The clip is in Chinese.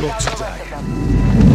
Not today.